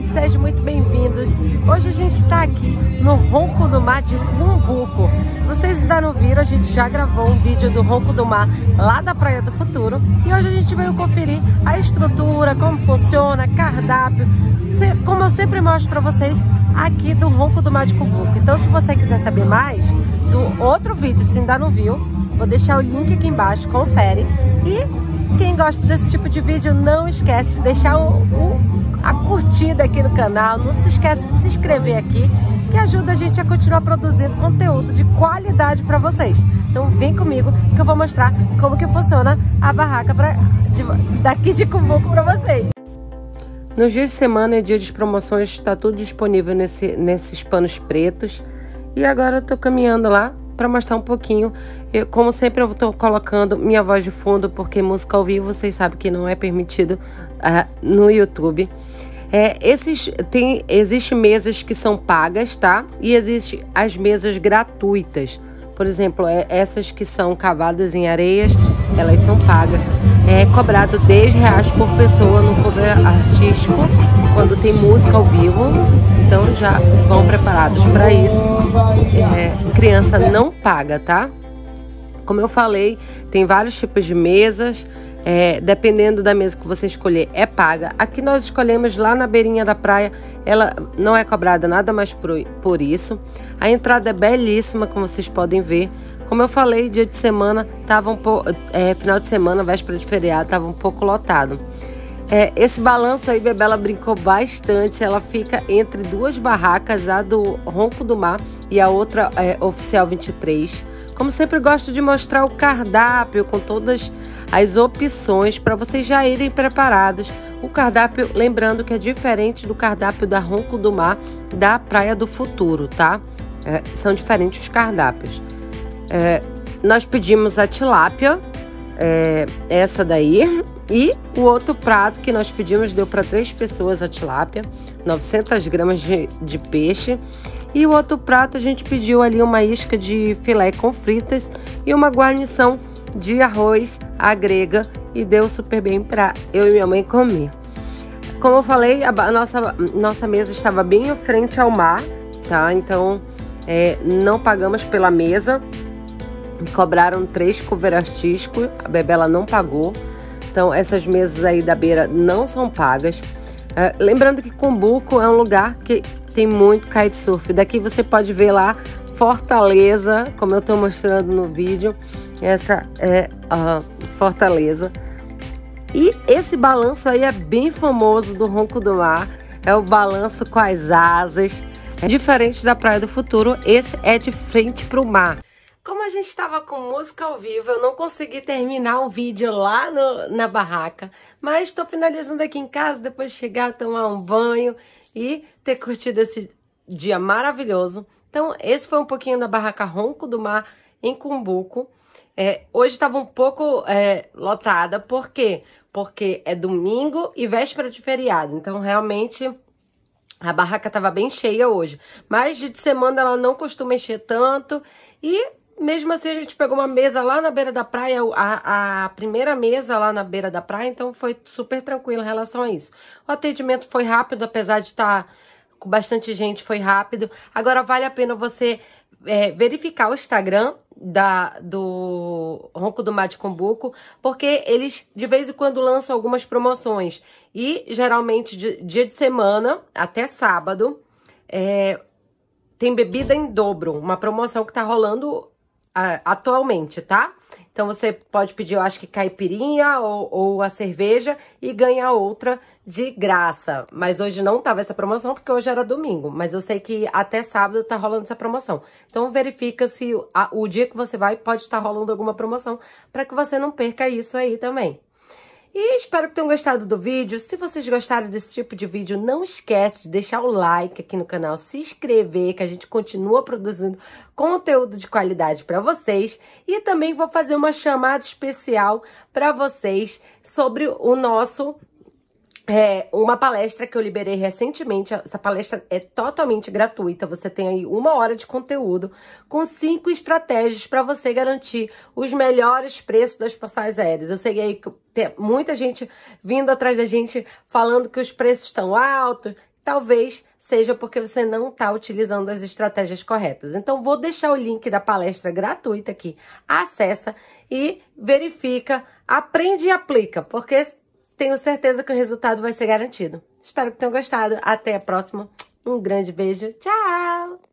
sejam muito bem-vindos. Hoje a gente está aqui no Ronco do Mar de Cumbuco. Vocês ainda não viram, a gente já gravou um vídeo do Ronco do Mar lá da Praia do Futuro. E hoje a gente veio conferir a estrutura, como funciona, cardápio, como eu sempre mostro para vocês aqui do Ronco do Mar de Cumbuco. Então se você quiser saber mais do outro vídeo, se ainda não viu, vou deixar o link aqui embaixo, confere. E quem gosta desse tipo de vídeo, não esquece de deixar o, o, a curtida aqui no canal. Não se esquece de se inscrever aqui, que ajuda a gente a continuar produzindo conteúdo de qualidade para vocês. Então vem comigo que eu vou mostrar como que funciona a barraca pra, de, daqui de Cumbuco para vocês. Nos dias de semana e dia de promoções está tudo disponível nesse, nesses panos pretos. E agora eu tô caminhando lá para mostrar um pouquinho. Eu, como sempre, eu estou colocando minha voz de fundo, porque música ao vivo vocês sabem que não é permitido uh, no YouTube. É, esses tem existe mesas que são pagas, tá? E existe as mesas gratuitas. Por exemplo, é, essas que são cavadas em areias, elas são pagas. É cobrado 10 reais por pessoa no cover artístico, quando tem música ao vivo. Então já vão preparados para isso. É, criança não paga, tá? Como eu falei, tem vários tipos de mesas. É, dependendo da mesa que você escolher, é paga. Aqui nós escolhemos lá na beirinha da praia, ela não é cobrada nada mais por, por isso. A entrada é belíssima, como vocês podem ver. Como eu falei, dia de semana, tava um pouco, é, final de semana, véspera de feriado, estava um pouco lotado. É, esse balanço aí, Bebela brincou bastante. Ela fica entre duas barracas, a do Ronco do Mar e a outra é, Oficial 23. Como sempre, gosto de mostrar o cardápio com todas as opções para vocês já irem preparados. O cardápio, lembrando que é diferente do cardápio da Ronco do Mar da Praia do Futuro, tá? É, são diferentes os cardápios. É, nós pedimos a tilápia, é, essa daí, e o outro prato que nós pedimos deu para três pessoas a tilápia, 900 gramas de, de peixe. E o outro prato a gente pediu ali uma isca de filé com fritas e uma guarnição de arroz à grega e deu super bem para eu e minha mãe comer. Como eu falei, a nossa, nossa mesa estava bem em frente ao mar, tá? Então é, não pagamos pela mesa, cobraram três cover artístico, a Bebela não pagou. Então, essas mesas aí da beira não são pagas. Uh, lembrando que Cumbuco é um lugar que tem muito kitesurf. Daqui você pode ver lá Fortaleza, como eu estou mostrando no vídeo. Essa é a Fortaleza. E esse balanço aí é bem famoso do Ronco do Mar. É o balanço com as asas. É diferente da Praia do Futuro, esse é de frente para o mar. Como a gente estava com música ao vivo, eu não consegui terminar o vídeo lá no, na barraca, mas estou finalizando aqui em casa, depois de chegar, tomar um banho e ter curtido esse dia maravilhoso. Então, esse foi um pouquinho da barraca Ronco do Mar em Cumbuco. É, hoje estava um pouco é, lotada, por quê? Porque é domingo e véspera de feriado, então realmente a barraca estava bem cheia hoje. Mas de semana ela não costuma encher tanto e mesmo assim, a gente pegou uma mesa lá na beira da praia, a, a primeira mesa lá na beira da praia, então foi super tranquilo em relação a isso. O atendimento foi rápido, apesar de estar com bastante gente, foi rápido. Agora, vale a pena você é, verificar o Instagram da, do Ronco do Mate Combuco, porque eles de vez em quando lançam algumas promoções. E geralmente de, dia de semana até sábado é, tem bebida em dobro, uma promoção que tá rolando atualmente, tá? Então você pode pedir, eu acho que caipirinha ou, ou, a cerveja e ganhar outra de graça. Mas hoje não tava essa promoção porque hoje era domingo. Mas eu sei que até sábado tá rolando essa promoção. Então verifica se a, o dia que você vai pode estar tá rolando alguma promoção para que você não perca isso aí também. E espero que tenham gostado do vídeo. Se vocês gostaram desse tipo de vídeo, não esquece de deixar o like aqui no canal, se inscrever, que a gente continua produzindo conteúdo de qualidade para vocês. E também vou fazer uma chamada especial para vocês sobre o nosso é uma palestra que eu liberei recentemente. Essa palestra é totalmente gratuita. Você tem aí uma hora de conteúdo com cinco estratégias para você garantir os melhores preços das passagens aéreas. Eu sei aí que tem muita gente vindo atrás da gente falando que os preços estão altos, talvez seja porque você não está utilizando as estratégias corretas. Então, vou deixar o link da palestra gratuita aqui. Acessa e verifica, aprende e aplica, porque tenho certeza que o resultado vai ser garantido. Espero que tenham gostado. Até a próxima. Um grande beijo. Tchau!